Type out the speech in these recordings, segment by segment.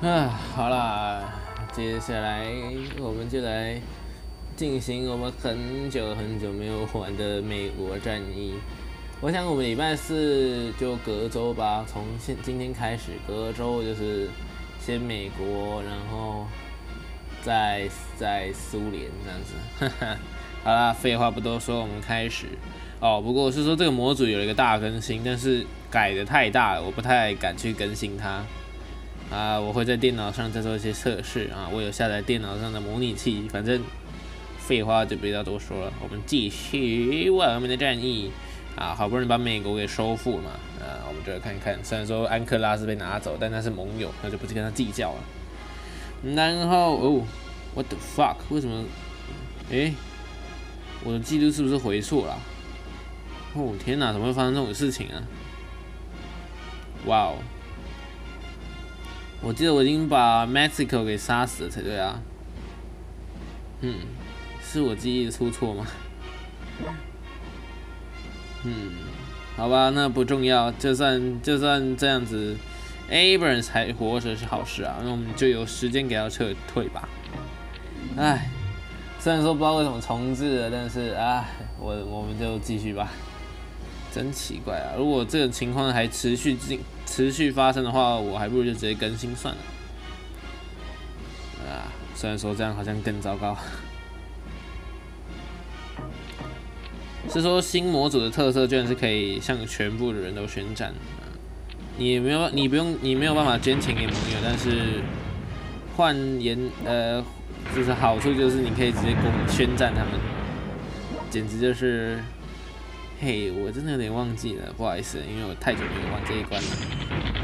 啊，好啦，接下来我们就来进行我们很久很久没有玩的美国战役。我想我们礼拜四就隔周吧，从现今天开始隔周就是先美国，然后再再苏联这样子。好啦，废话不多说，我们开始。哦，不过我是说这个模组有一个大更新，但是改的太大了，我不太敢去更新它。啊，我会在电脑上再做一些测试啊。我有下载电脑上的模拟器，反正废话就不要多说了。我们继续我们的战役啊，好不容易把美国给收复嘛，啊，我们就来看看。虽然说安克拉是被拿走，但那是盟友，那就不去跟他计较了。然后哦，what the fuck？为什么？诶，我的记录是不是回错了？哦天哪，怎么会发生这种事情啊？哇哦！我记得我已经把 Mexico 给杀死了才对啊。嗯，是我记忆出错吗？嗯，好吧，那不重要。就算就算这样子，Abrams 还活着是好事啊。那我们就有时间给他撤退吧。唉，虽然说不知道为什么重置了，但是唉，我我们就继续吧。真奇怪啊！如果这个情况还持续进持续发生的话，我还不如就直接更新算了。啊，虽然说这样好像更糟糕。是说新模组的特色居然是可以向全部的人都宣战。你没有，你不用，你没有办法捐钱给盟友，但是换言呃，就是好处就是你可以直接攻宣战他们，简直就是。嘿，我真的有点忘记了，不好意思，因为我太久没有玩这一关了。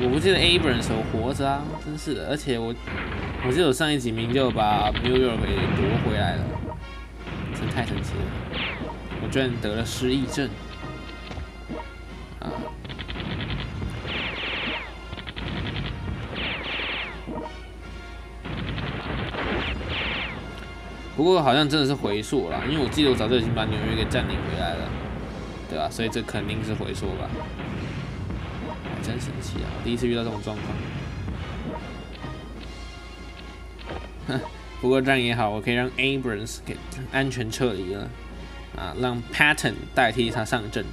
我不记得 Abrams 活着啊，真是的。而且我，我记得我上一集明就把 New York 给夺回来了，真太神奇了。我居然得了失忆症！不过好像真的是回溯了，因为我记得我早就已经把纽约给占领回来了。对吧？所以这肯定是回缩吧？真神奇啊！第一次遇到这种状况。不过这样也好，我可以让 Abrams 给安全撤离了啊，让 Patton 代替他上阵。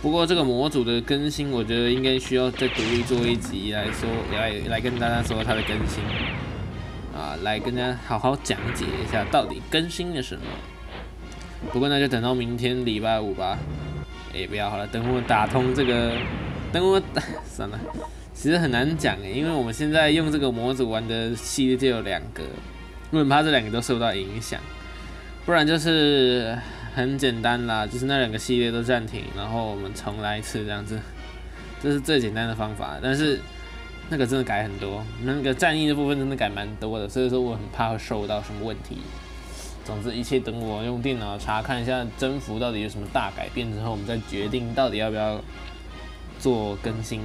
不过这个模组的更新，我觉得应该需要再独立做一集来说，来来跟大家说它的更新。啊，来跟大家好好讲解一下到底更新了什么。不过那就等到明天礼拜五吧。哎，不要好了，等我打通这个，等我 算了，其实很难讲诶，因为我们现在用这个模组玩的系列就有两个，我很怕这两个都受到影响。不然就是很简单啦，就是那两个系列都暂停，然后我们重来一次这样子，这是最简单的方法。但是。那个真的改很多，那个战役的部分真的改蛮多的，所以说我很怕会受到什么问题。总之一切等我用电脑查看一下征服到底有什么大改变之后，我们再决定到底要不要做更新。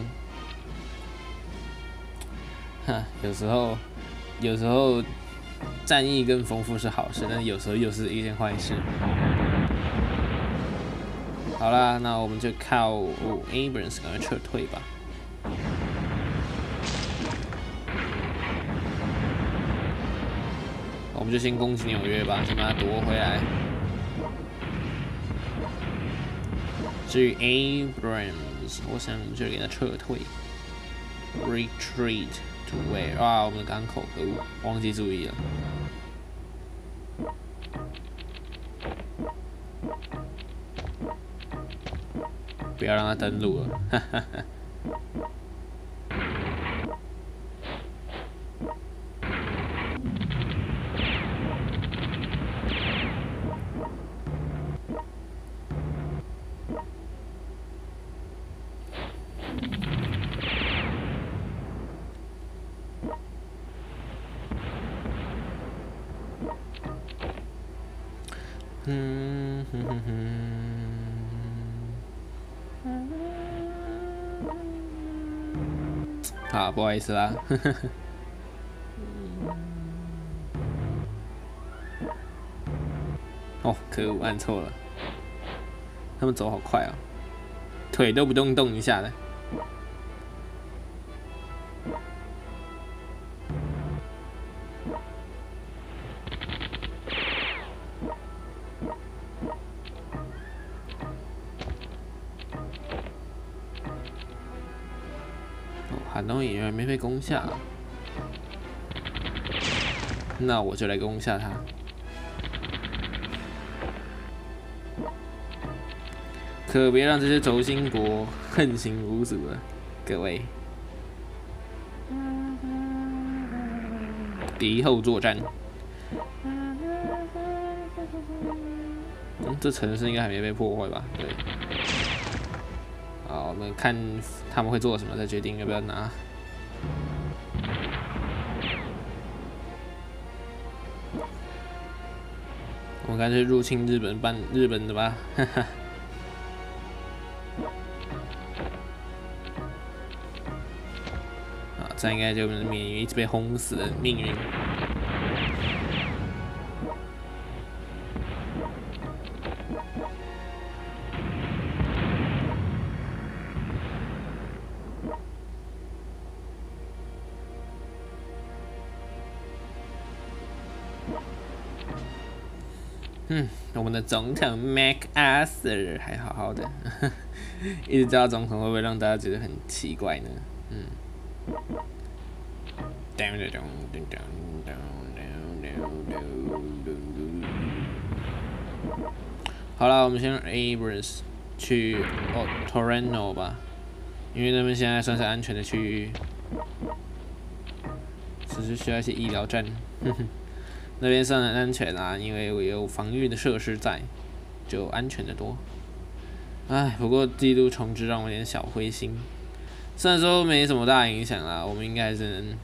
哈，有时候有时候战役更丰富是好事，但是有时候又是一件坏事。好啦，那我们就靠 Abrams 赶快撤退吧。我们就先攻击纽约吧，先把它夺回来。至于 Abrams，我想我们就给他撤退，retreat to where？啊，我们的港口，可恶，忘记注意了。不要让他登陆了，哈哈哈。不好意思啦，呵呵呵。哦，可恶，按错了。他们走好快啊，腿都不动动一下的。攻下，那我就来攻下他。可别让这些轴心国横行无阻了，各位。敌后作战。嗯，这城市应该还没被破坏吧？对。好，我们看他们会做什么，再决定要不要拿。我们干脆入侵日本，办日本的吧。哈 哈。这应该就免于一直被轰死的命运。总统 MacArthur 还好好的，一直叫总统会不会让大家觉得很奇怪呢？嗯。好了，我们先让 Abrams 去哦 t o r e n o 吧，因为那边现在算是安全的区域，只是需要一些医疗站。那边算很安全啊，因为我有防御的设施在，就安全的多。唉，不过帝都重置让我有点小灰心。虽然说没什么大影响啦，我们应该是能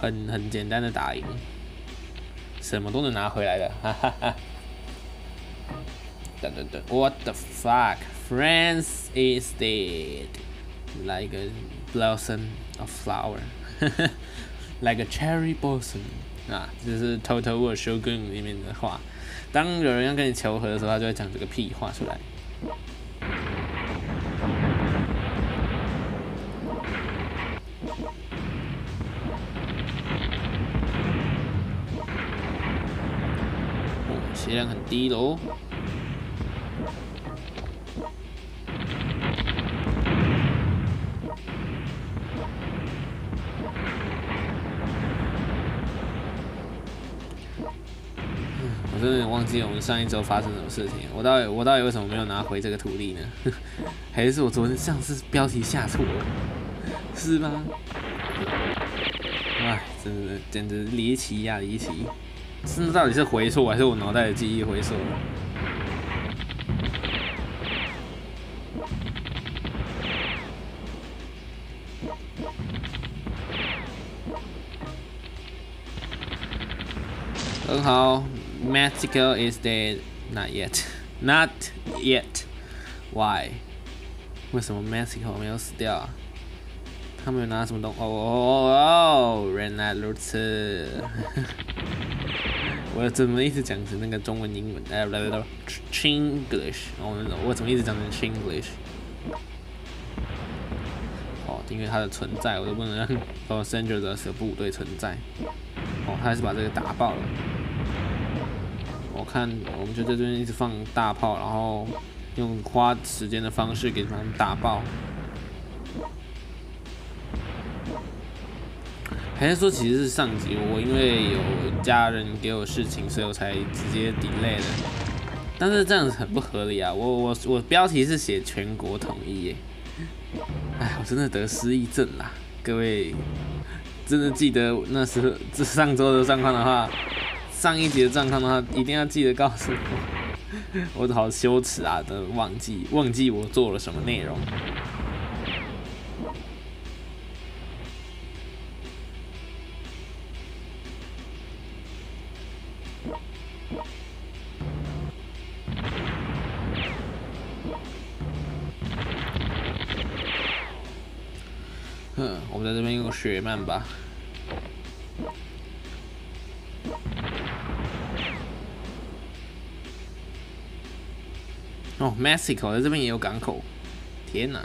很很简单的打赢，什么都能拿回来的，哈哈哈。等等等，What the fuck? France is dead, like a blossom of flower, like a cherry blossom. 啊，就是《Total War Shogun》里面的话。当有人要跟你求和的时候，他就会讲这个屁话出来。血量很低的真的忘记我们上一周发生什么事情。我到底我到底为什么没有拿回这个土地呢？还是我昨天上次标题下错了？是吗？哎，真的简直离奇呀，离奇！这到底是回错还是我脑袋的记忆回错？很好，Mexico is dead. Not yet. Not yet. Why? 为什么 Mexico 没有死掉啊？他们有拿什么东？哦哦哦！原来如此。我怎么一直讲成那个中文英文？哎，来来来，Chinglish，我我怎么一直讲成 Chinglish？哦，因为它的存在，我都不能让 Los Angeles 的部队存在。哦，他还是把这个打爆了。我看，我们就在这边一直放大炮，然后用花时间的方式给他们打爆。还是说，其实是上集我因为有家人给我事情，所以我才直接 delay 的。但是这样子很不合理啊！我我我标题是写全国统一耶。哎，我真的得失忆症啦！各位，真的记得那时候这上周的状况的话，上一集的状况的话，一定要记得告诉我。我好羞耻啊！都忘记忘记我做了什么内容。嗯，我们在这边用雪曼吧。哦，Mexico 在这边也有港口，天哪！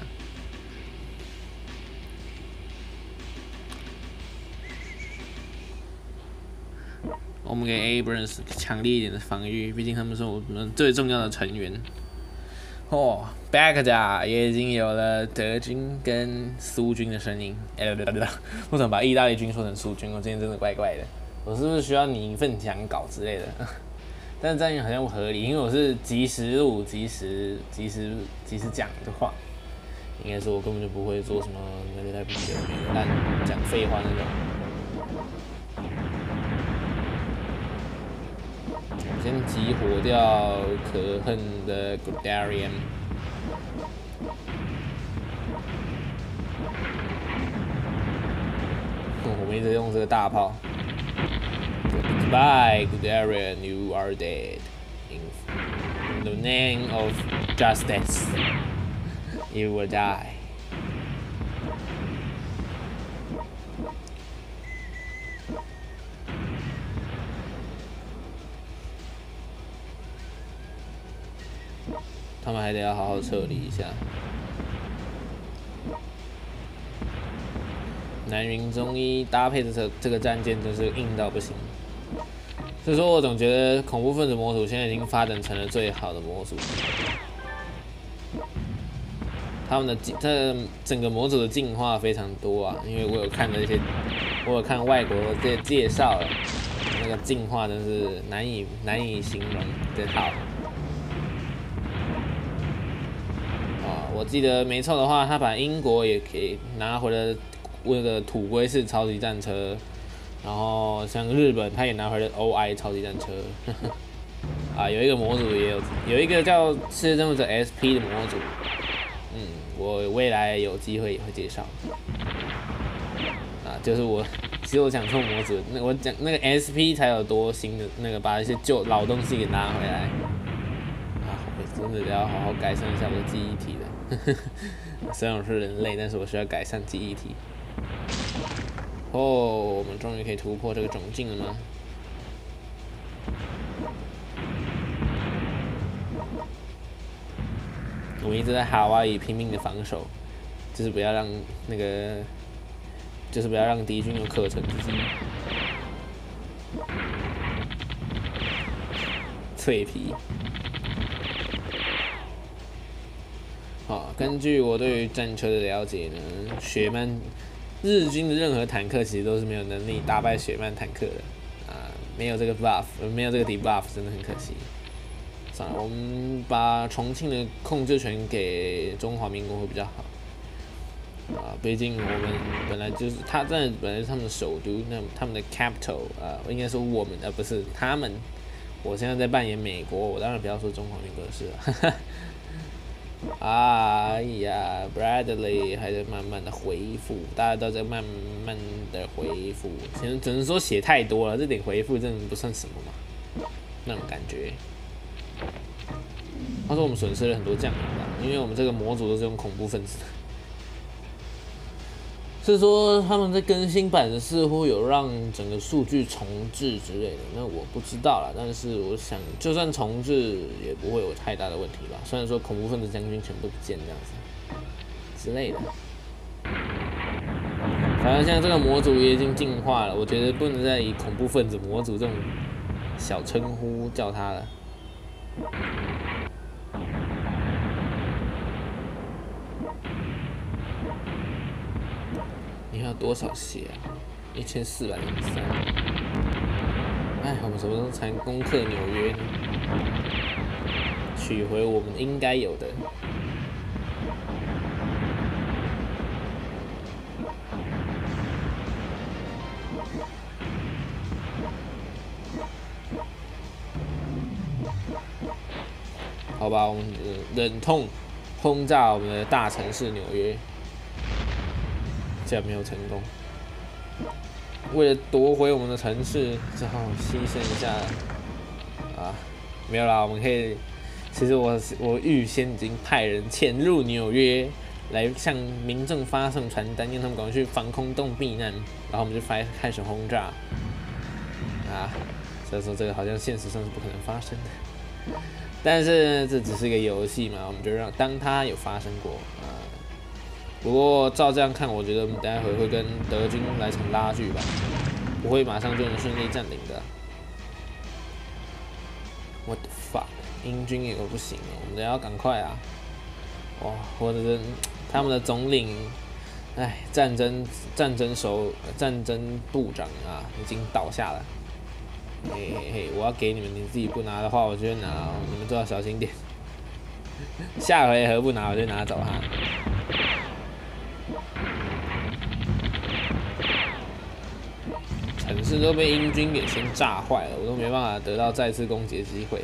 我们给 Abrams 强力一点的防御，毕竟他们是我们最重要的成员。哦，back 家也已经有了德军跟苏军的声音。哎，对对对，为什么把意大利军说成苏军？我今天真的怪怪的。我是不是需要你一份讲稿之类的？但是这样好像不合理，因为我是及时录、及时、及时、及时讲的话，应该说我根本就不会做什么那些太不讲、烂讲废话那种。先激活掉可恨的 Gudarian。我们一直用这个大炮。Goodbye, Gudarian, you are dead. In the name of justice, you will die. 他们还得要好好撤离一下。南云中医搭配的这这个战舰真是硬到不行， 所以说我总觉得恐怖分子模组现在已经发展成了最好的模组。他们的这整个模组的进化非常多啊，因为我有看了一些，我有看外国的介绍了，那个进化真是难以难以形容的好。我记得没错的话，他把英国也给拿回了那个土龟式超级战车，然后像日本，他也拿回了 OI 超级战车。啊，有一个模组也有，有一个叫世界征服者 SP 的模组，嗯，我未来有机会也会介绍。啊，就是我，其实我讲错模组，那我讲那个 SP 才有多新的那个，把一些旧老东西给拿回来。啊，我真的要好好改善一下我的记忆体了。虽然我是人类，但是我需要改善记忆体。哦，我们终于可以突破这个窘境了吗？我们一直在夏威夷拼命的防守，就是不要让那个，就是不要让敌军有可乘之机。脆皮。好根据我对于战车的了解呢，雪曼日军的任何坦克其实都是没有能力打败雪曼坦克的啊，没有这个 buff，没有这个 debuff，真的很可惜。算了，我们把重庆的控制权给中华民国会比较好啊，毕竟我们本来就是他在本来是他们的首都，那他们的 capital 啊，应该说我们而不是他们。我现在在扮演美国，我当然不要说中华民国的事了。哎呀，Bradley 还在慢慢的回复，大家都在慢慢的回复，只能只能说写太多了，这点回复真的不算什么嘛，那种感觉。他说我们损失了很多将领，因为我们这个模组都是用恐怖分子。是说他们在更新版似乎有让整个数据重置之类的，那我不知道啦。但是我想，就算重置也不会有太大的问题吧。虽然说恐怖分子将军全部不见这样子之类的，反正现在这个模组也已经进化了，我觉得不能再以恐怖分子模组这种小称呼叫它了。多少血啊？一千四百零三。哎，我们什么时候才能攻克纽约呢？取回我们应该有的。好吧，我们忍痛轰炸我们的大城市纽约。没有成功。为了夺回我们的城市，只好牺牲一下。啊，没有啦，我们可以。其实我我预先已经派人潜入纽约，来向民众发送传单，让他们赶快去防空洞避难。然后我们就开开始轰炸。啊，所以说这个好像现实上是不可能发生的。但是这只是一个游戏嘛，我们就让当它有发生过啊。不过照这样看，我觉得我们待会会跟德军来场拉锯吧，不会马上就能顺利占领的。我的 fuck？英军也不行哦，我们得要赶快啊！哇，我的人，他们的总领，哎，战争战争首战争部长啊，已经倒下了。嘿嘿嘿，我要给你们，你自己不拿的话，我就拿，你们都要小心点。下回合不拿，我就拿走哈。城市都被英军给先炸坏了，我都没办法得到再次攻击的机会。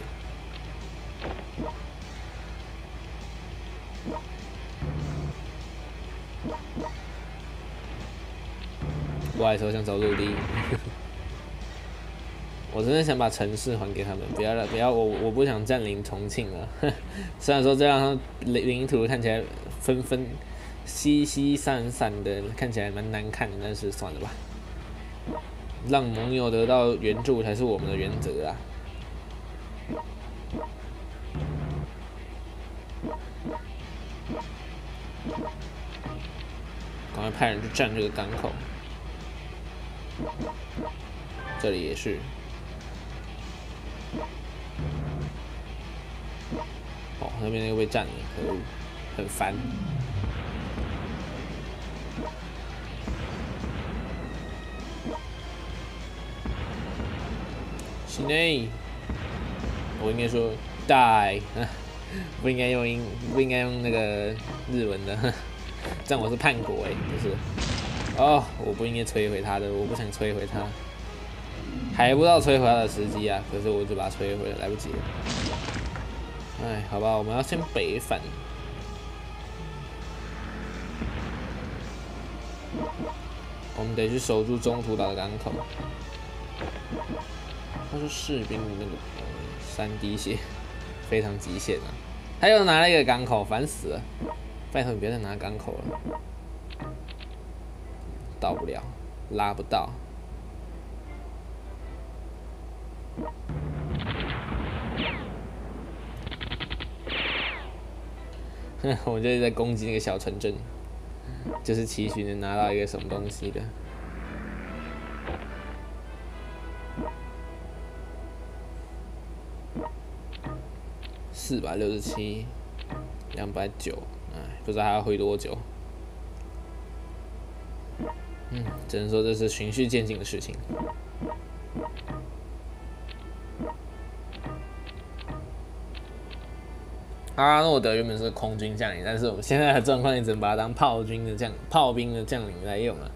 我还说想走陆地。我真的想把城市还给他们，不要了，不要我，我不想占领重庆了。虽然说这样领领土看起来纷纷稀稀散散的，看起来蛮难看的，但是算了吧。让盟友得到援助才是我们的原则啊！赶快派人去占这个港口，这里也是。哦，那边那个被占了，可恶，很烦。行嘞，我应该说 die，不应该用英，不应该用那个日文的，这样我是叛国哎，不是。哦，我不应该摧毁他的，我不想摧毁他。还不到摧毁他的时机啊！可是我就把它摧毁了，来不及了。哎，好吧，我们要先北返。我们得去守住中途岛的港口。他说士兵的那个三滴血非常极限啊！他又拿了一个港口，烦死了！拜托你别再拿港口了，到不了，拉不到。我就是在攻击那个小城镇，就是期许能拿到一个什么东西的。四百六十七，两百九，哎，不知道还要回多久。嗯，只能说这是循序渐进的事情。阿诺德原本是空军将领，但是我们现在的状况也只能把他当炮军的将、炮兵的将领来用了，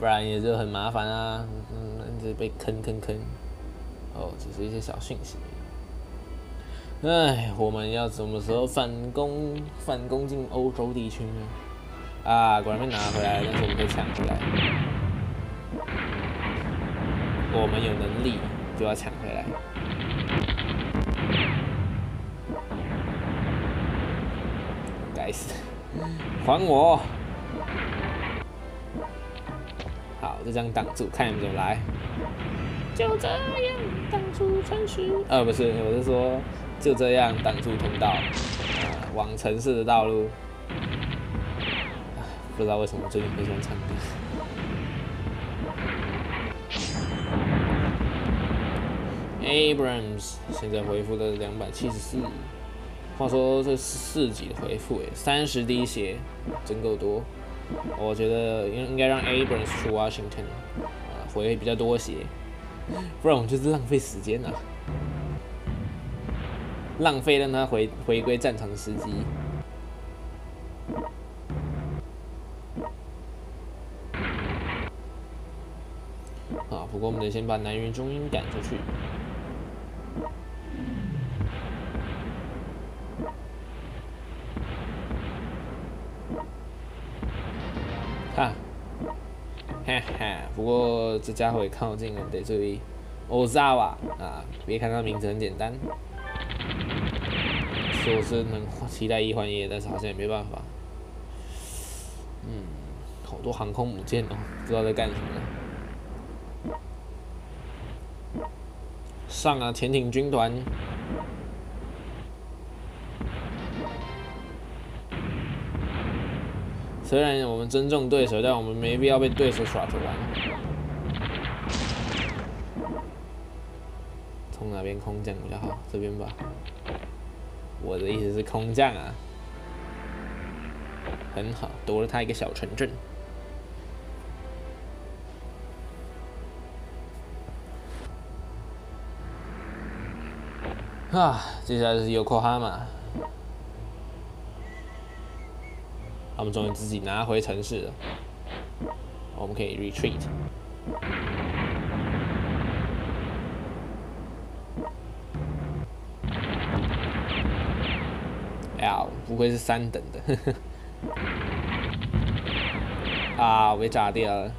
不然也就很麻烦啊，嗯，一直被坑坑坑。哦，只是一些小讯息。哎，我们要什么时候反攻？反攻进欧洲地区呢？啊，果然被拿回来，但是我们可以抢回来。我们有能力就要抢回来。该死还我！好，就这样挡住，看你们怎么来。就这样挡住城市。呃，不是，我是说，就这样挡住通道，往城市的道路。不知道为什么最近很喜欢唱歌。Abrams 现在回复了两百七十四。话说这四级回复，诶，三十滴血，真够多。我觉得应应该让 Abrams 去 Washington，啊，回比较多血，不然我们就是浪费时间啊，浪费让他回回归战场的时机。啊，不过我们得先把南云中英赶出去。哈，哈哈，不过这家伙也靠近了，得注意。Ozawa 啊，别看他名字很简单，说是能期待一换一，但是好像也没办法。嗯，好多航空母舰哦，不知道在干什么。上啊，潜艇军团！虽然我们尊重对手，但我们没必要被对手耍着玩。从哪边空降比较好？这边吧。我的意思是空降啊。很好，多了他一个小城镇。啊，接下来就是 Yokohama，他们终于自己拿回城市了，我们可以 retreat。哎呀，不会是三等的，啊，我被炸掉了。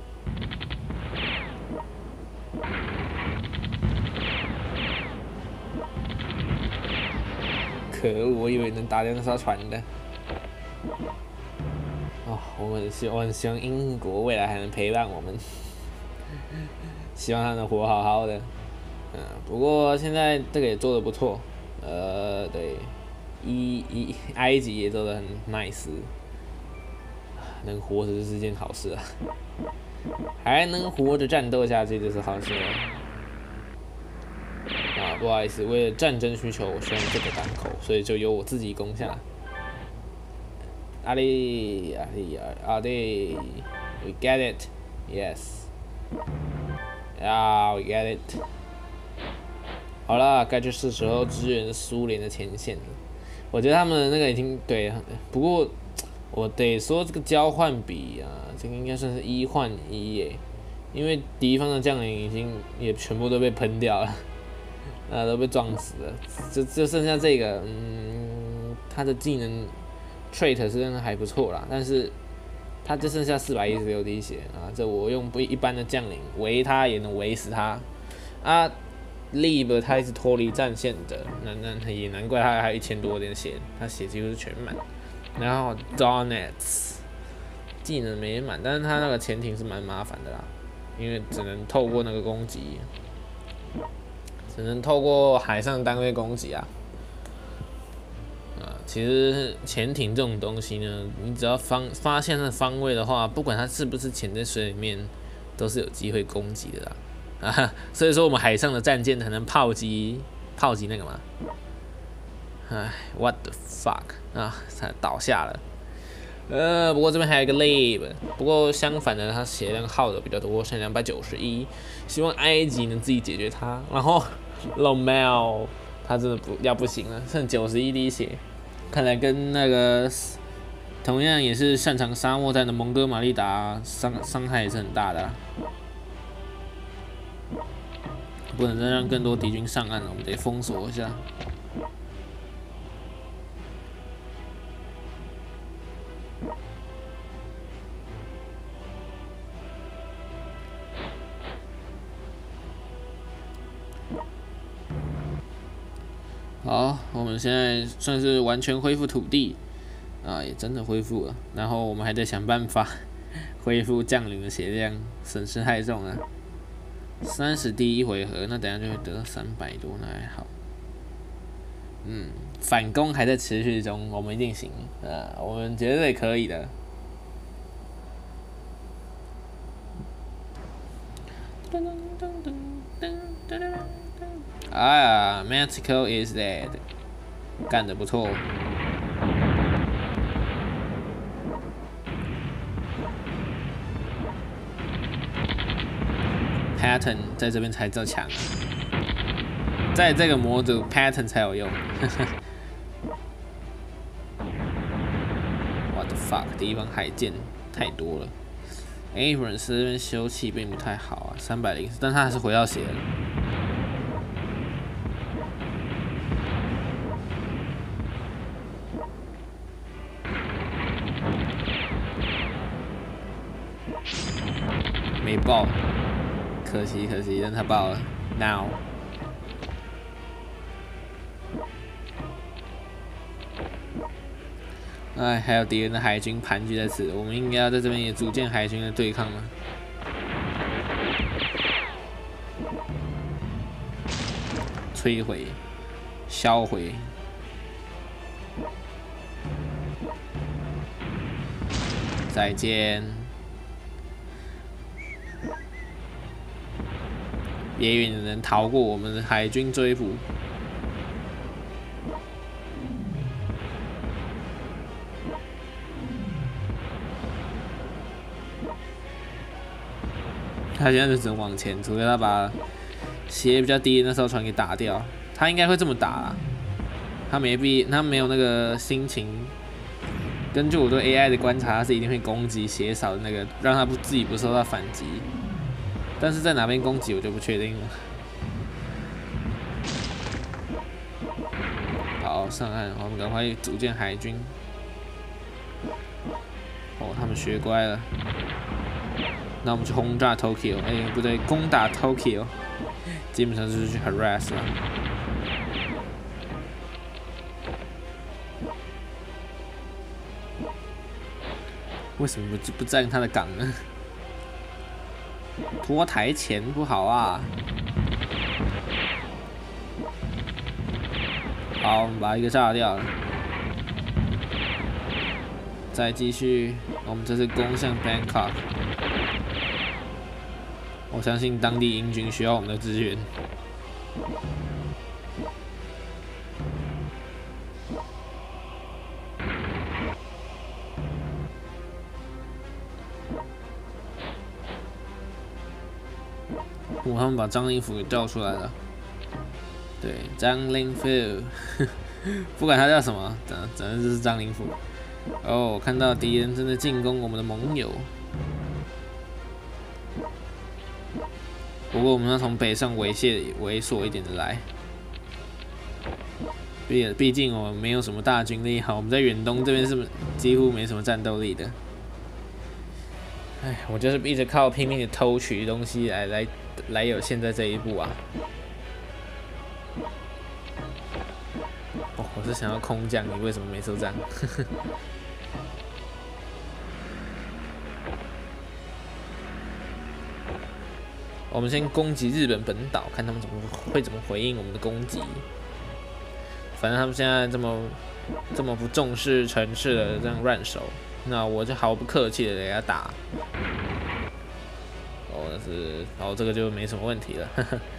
可恶！我以为能打掉那艘船的。哦，我很希望希望英国未来还能陪伴我们，希望他能活好好的。嗯，不过现在这个也做的不错。呃，对，一一埃及也做的很 nice，能活着是件好事啊，还能活着战斗下去就是好事了。啊，不好意思，为了战争需求，我需要这个港口，所以就由我自己攻下。阿里，阿里，阿里，We get it, yes. Yeah, we get it. 好了，该就是时候支援苏联的前线了。我觉得他们那个已经对，不过我得说这个交换比啊，这个应该算是一换一耶，因为敌方的将领已经也全部都被喷掉了。啊，都被撞死了，就就剩下这个，嗯，他的技能 trait 是真的还不错啦，但是他就剩下四百一十六滴血啊，这我用不一般的将领围他也能围死他啊，leave 他一直脱离战线的，那那也难怪他还有一千多点血，他血几乎是全满，然后 Donets 技能没满，但是他那个潜艇是蛮麻烦的啦，因为只能透过那个攻击。只能透过海上单位攻击啊！啊，其实潜艇这种东西呢，你只要方发现的方位的话，不管它是不是潜在水里面，都是有机会攻击的啦。啊，所以说我们海上的战舰才能炮击炮击那个嘛。唉，what the fuck 啊，才倒下了。呃，不过这边还有一个 lab，不过相反的，它血量耗的比较多，剩两百九十一。希望埃及能自己解决它。然后 Lomel，他真的不要不行了，剩九十一滴血，看来跟那个同样也是擅长沙漠战的蒙哥马利达伤伤害也是很大的。不能再让更多敌军上岸了，我们得封锁一下。好，我们现在算是完全恢复土地，啊，也真的恢复了。然后我们还得想办法恢复将领的血量，损失太重了。三十第一回合，那等下就会得到三百多，那还好。嗯，反攻还在持续中，我们一定行，啊，我们绝对可以的。啊，Mexico is dead，干得不错。Pattern 在这边才叫强，在这个模组 Pattern 才有用。What the fuck？敌方海舰太多了。a b r a m s 这边修气并不太好啊，三百零，但他还是回到血了。可惜，让他爆了。Now，哎，还有敌人的海军盘踞在此，我们应该要在这边也组建海军的对抗了。摧毁，销毁，再见。也许能逃过我们的海军追捕。他现在就只能往前，除非他把血比较低的那艘船给打掉，他应该会这么打。他没必，他没有那个心情。根据我对 AI 的观察，他是一定会攻击血少的那个，让他不自己不受到反击。但是在哪边攻击，我就不确定了。好，上岸，我们赶快组建海军。哦，他们学乖了。那我们去轰炸 Tokyo，哎，不对，攻打 Tokyo，基本上就是去 harass 了。为什么不不占他的港呢？拖台前不好啊！好，我们把一个炸掉了。再继续，我们这次攻向 Bangkok。我相信当地英军需要我们的支援。我他们把张灵甫给调出来了。对，张灵甫，不管他叫什么，反正就是张灵甫。哦，看到敌人正在进攻我们的盟友。不过我们要从北上猥亵猥琐一点的来。毕毕竟我们没有什么大军力，哈，我们在远东这边是几乎没什么战斗力的。哎，我就是一直靠拼命的偷取东西来来来有现在这一步啊。哦，我是想要空降，你为什么没收战？我们先攻击日本本岛，看他们怎么会怎么回应我们的攻击。反正他们现在这么这么不重视城市的这样乱守，那我就毫不客气的给他打。哦，但是哦，这个就没什么问题了。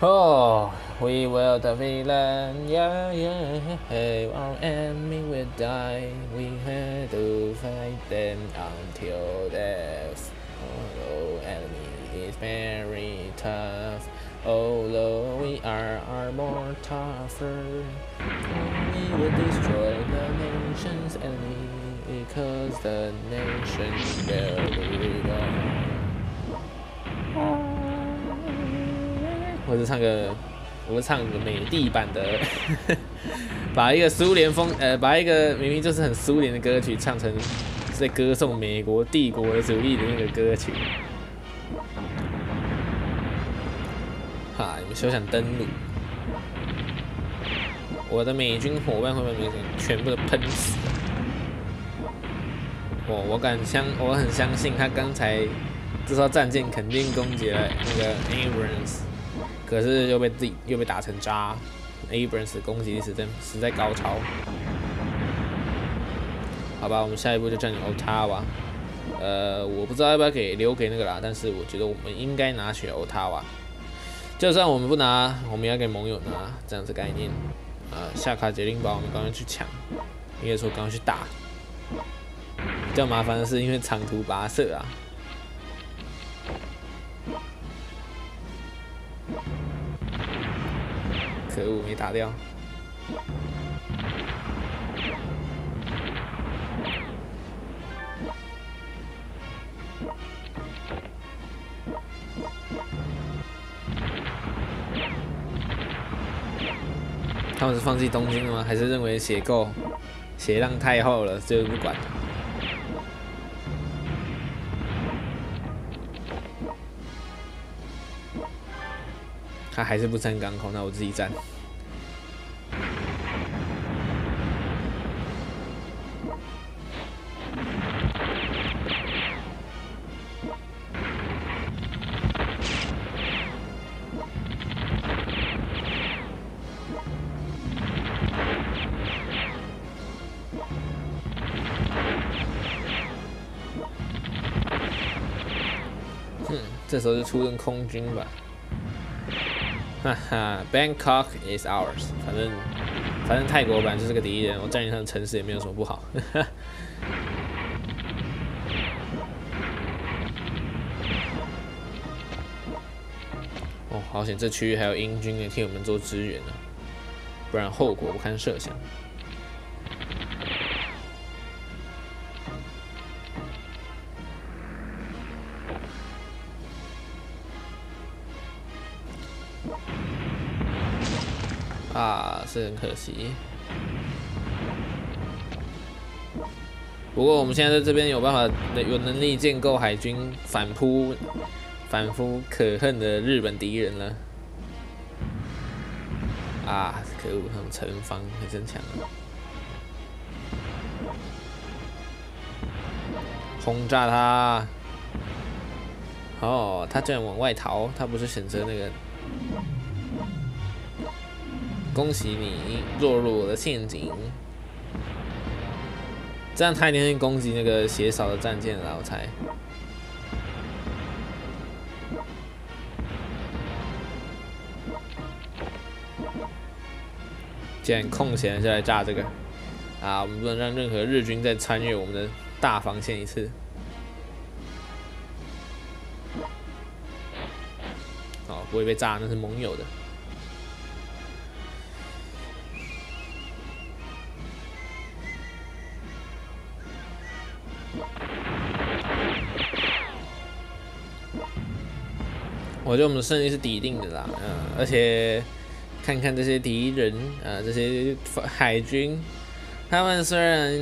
哦，We will defeat them, yeah yeah. Our enemy will die. We have to fight them until death. Oh, enemy is very tough. Although we are, are more tougher, we will destroy the nation's enemy because the nation will be gone. 或者唱个，我们唱个美帝版的，把一个苏联风，呃，把一个明明就是很苏联的歌曲唱成。在歌颂美国帝国主义的那个歌曲，哈！你们休想登陆！我的美军伙伴会被美军全部都喷死。我我敢相，我很相信他刚才这艘战舰肯定攻击了那个 Abrams，可是又被自己又被打成渣。Abrams 攻击力实在实在高超。好吧，我们下一步就占领 Ottawa。呃，我不知道要不要给留给那个啦，但是我觉得我们应该拿取 Ottawa。就算我们不拿，我们要给盟友拿，这样子概念。呃，下卡决定把我们刚刚去抢，应该说刚刚去打。比较麻烦的是因为长途跋涉啊。可恶，没打掉。他们是放弃东京了吗？还是认为血够，血量太厚了，就不管？还是不占港口，那我自己占。这时候就出任空军吧，哈 哈，Bangkok is ours。反正反正泰国本来就是个敌人，我占领他的城市也没有什么不好。哦，好险，这区域还有英军来替我们做支援呢，不然后果不堪设想。是很可惜。不过我们现在在这边有办法，有能力建构海军反扑。反扑可恨的日本敌人了啊！可恶，他们城防还真强啊！轰炸他！哦，他居然往外逃，他不是选择那个？恭喜你落入我的陷阱！这样他一定会攻击那个血少的战舰了，我猜。既然空闲就来炸这个啊！我们不能让任何日军再穿越我们的大防线一次。哦，不会被炸，那是盟友的。我觉得我们的胜利是抵定的啦，嗯，而且。看看这些敌人啊，这些海军，他们虽然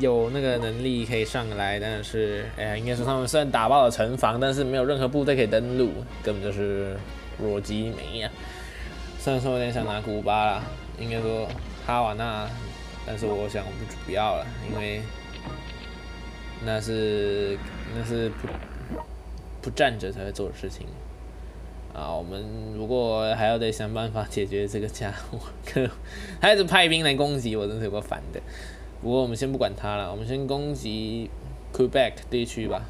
有那个能力可以上来，但是，哎呀，应该说他们虽然打爆了城防，但是没有任何部队可以登陆，根本就是弱鸡没呀。虽然说有点想拿古巴啦，应该说哈瓦那，但是我想不不要了，因为那是那是不不站着才会做的事情。啊，我们如果还要得想办法解决这个家伙，可还是派兵来攻击我，真是有个烦的。不过我们先不管他了，我们先攻击 Quebec 地区吧。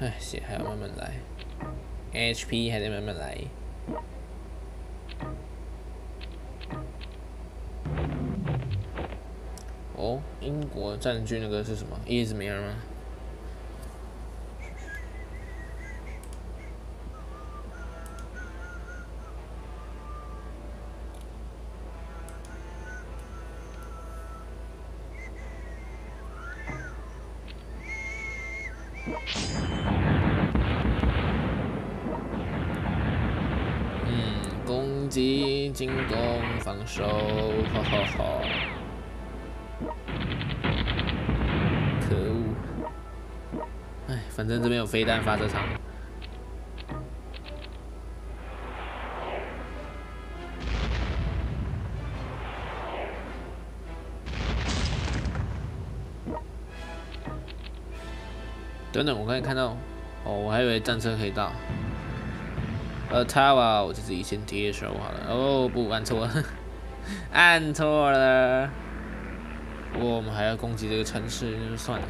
哎，血还要慢慢来，HP 还得慢慢来。哦，英国占据那个是什么？伊兹米尔吗？嗯，攻击进攻，防守，哈哈哈！可恶！哎，反正这边有飞弹发射场。等等，我刚才看到，哦，我还以为战车可以到。呃，Tower，我就自己先接手好了。哦，不，按错了，按错了。不过我们还要攻击这个城市，那就算了。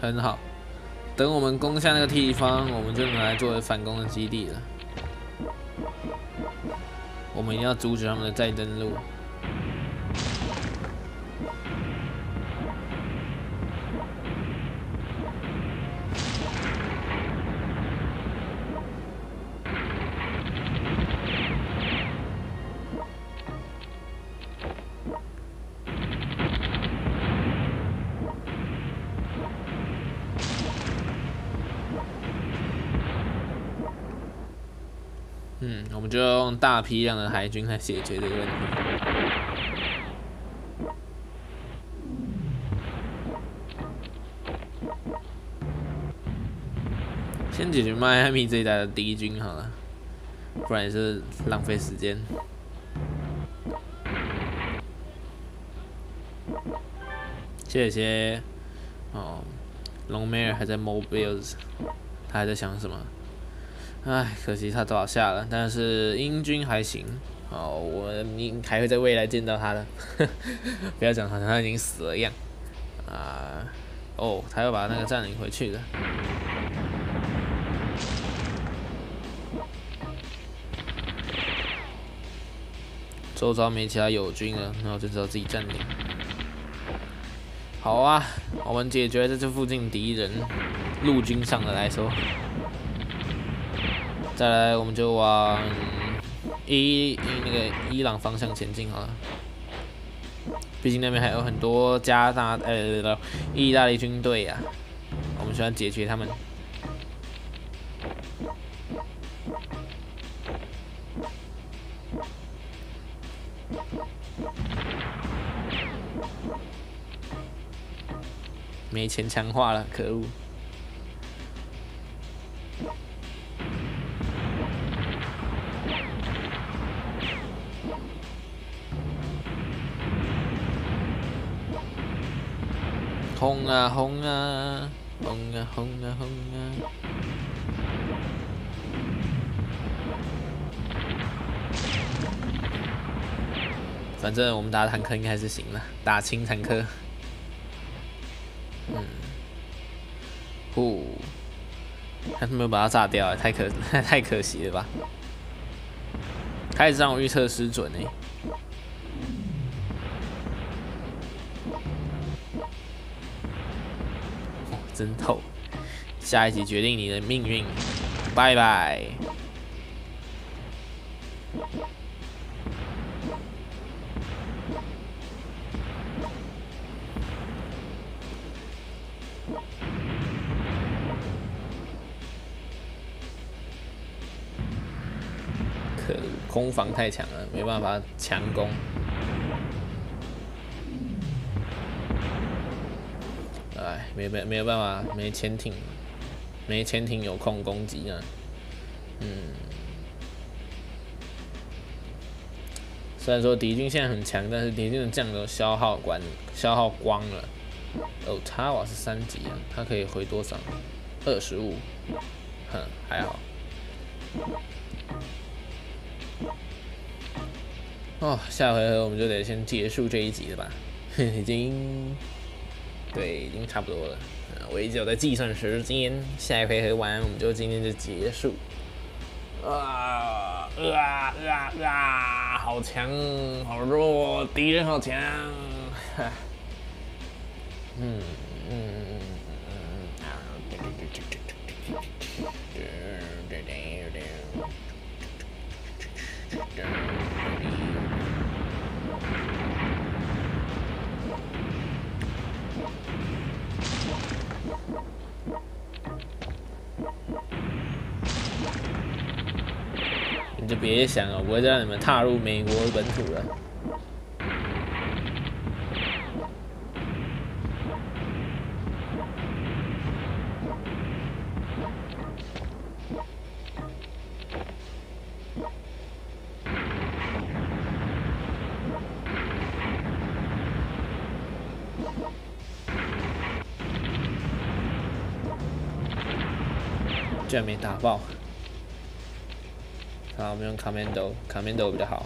很好，等我们攻下那个地方，我们就能来作为反攻的基地了。我们一定要阻止他们的再登录。嗯我们就要用大批量的海军来解决这个问题。先解决迈阿密这一带的敌军好了，不然也是浪费时间。谢谢。哦，隆美尔还在 Mobiles，他还在想什么？唉，可惜他倒下了，但是英军还行。哦，我应还会在未来见到他的。不要讲好像他已经死了一样。啊，哦，他要把那个占领回去的。周遭没其他友军了，然后就只有自己占领。好啊，我们解决在这附近敌人陆军上的来说，再来我们就往伊伊那个伊朗方向前进好了。毕竟那边还有很多加大呃意大利军队呀，我们需要解决他们。没钱强化了，可恶！轰啊轰啊，轰啊轰啊轰啊！反正我们打坦克应该是行了，打轻坦克。嗯，呼，还是没有把它炸掉，太可 太可惜了吧？开始让我预测失准呢。真透，下一集决定你的命运，拜拜。可空防太强了，没办法强攻。没没没有办法，没潜艇，没潜艇有空攻击啊。嗯，虽然说敌军现在很强，但是敌军的酱油消耗完，消耗光了。哦，塔瓦是三级啊，它可以回多少？二十五，哼，还好。哦，下回合我们就得先结束这一集了吧？已经。对，已经差不多了。我一直有在计算时间，下一回合完我们就今天就结束。啊啊啊啊！好强，好弱，敌人好强。嗯嗯就别想了，我不会再让你们踏入美国本土了。居然没打爆！好，我们用 commando，commando 比较好。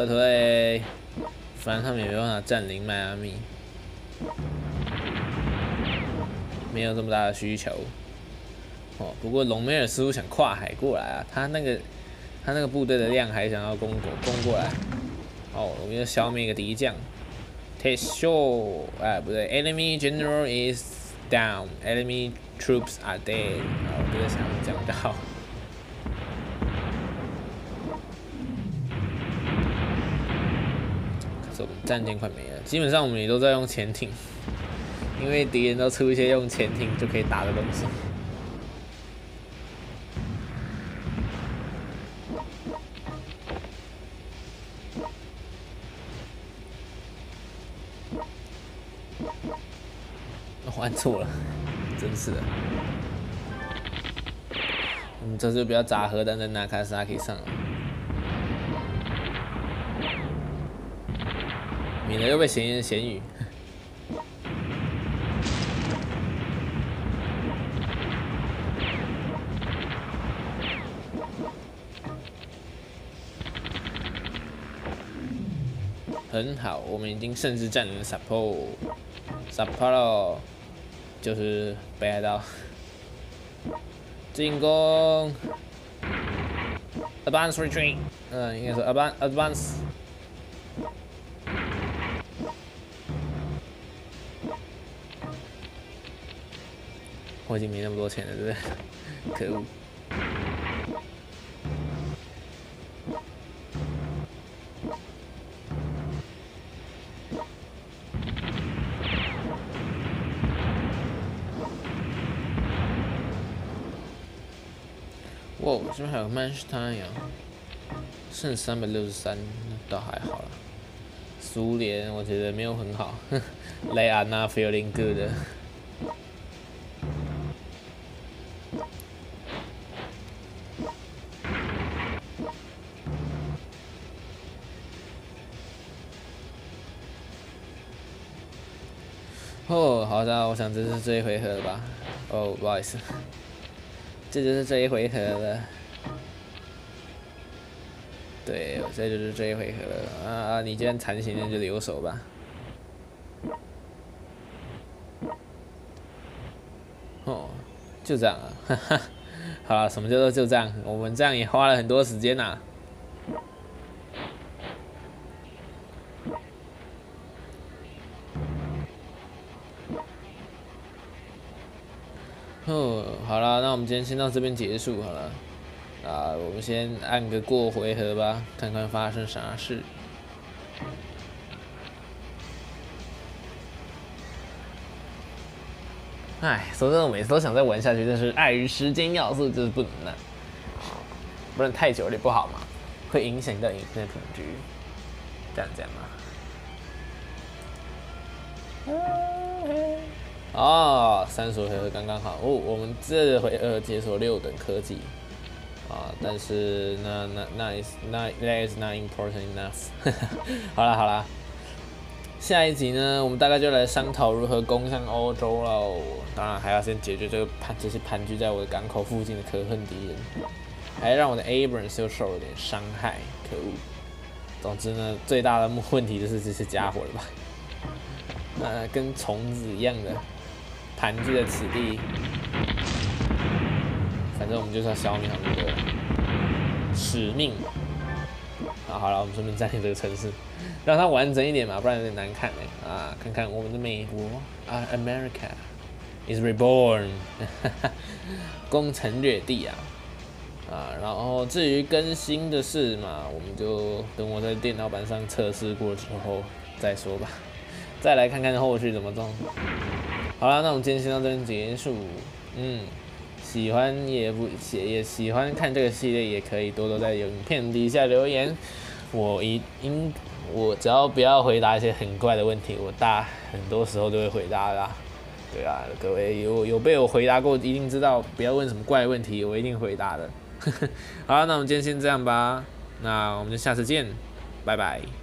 撤退，反正他们也没办法占领迈阿密，没有这么大的需求。哦，不过隆美尔似乎想跨海过来啊，他那个他那个部队的量还想要攻过攻过来。哦，我们要消灭一个敌将。Take show，哎，不对，Enemy general is down，Enemy troops are dead。我不在想讲到。战舰快没了，基本上我们也都在用潜艇，因为敌人都出一些用潜艇就可以打的东西。换错了，真是的。我们这次不要砸核弹在纳卡萨克上了。免得又被闲言闲语。很好，我们已经甚至占领了 Sapporo，Sapporo 就是北海道。进攻，advance retreat，嗯，应该说 advance advance。我已经没那么多钱了，对不对？可恶。哇，这边还有 Manchester 呀，剩三百六十三，倒还好了。苏联我觉得没有很好，They are not feeling good。这是这一回合吧？哦，不好意思。这就是这一回合了，对，这就是这一回合了啊！你既然残血，那就留守吧。哦，就这样啊，哈哈，好了，什么叫做就这样？我们这样也花了很多时间呐。先到这边结束好了。啊，我们先按个过回合吧，看看发生啥事。哎，说真的，我每次都想再玩下去，但是碍于时间要素，就是不能了。不能太久了也不好嘛，会影响到影片的品质。这样讲嘛。哦，三十回合刚刚好哦。我们这回合解锁六等科技啊，但是那那那 is 那 that is not important enough。好了好了，下一集呢，我们大概就来商讨如何攻向欧洲喽。当然还要先解决这个盘这些盘踞在我的港口附近的可恨敌人，还让我的 Abrams 又受了点伤害，可恶。总之呢，最大的问题就是这些家伙了吧？呃，跟虫子一样的。盘踞在此地，反正我们就是要消灭他们的使命。啊，好了，我们顺便占领这个城市，让它完整一点嘛，不然有点难看哎。啊，看看我们的美国啊，America is reborn，攻城略地啊。啊，然后至于更新的事嘛，我们就等我在电脑板上测试过之后再说吧。再来看看后续怎么做。好了，那我们今天先到这边结束。嗯，喜欢也不也也喜欢看这个系列，也可以多多在影片底下留言。我一应我只要不要回答一些很怪的问题，我大很多时候都会回答啦。对啊，各位有有被我回答过，一定知道不要问什么怪问题，我一定回答的。好了，那我们今天先这样吧。那我们就下次见，拜拜。